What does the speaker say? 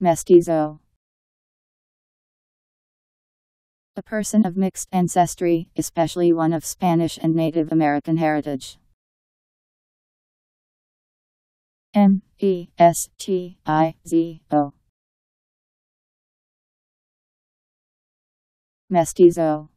Mestizo. A person of mixed ancestry, especially one of Spanish and Native American heritage. M E S T I Z O. Mestizo.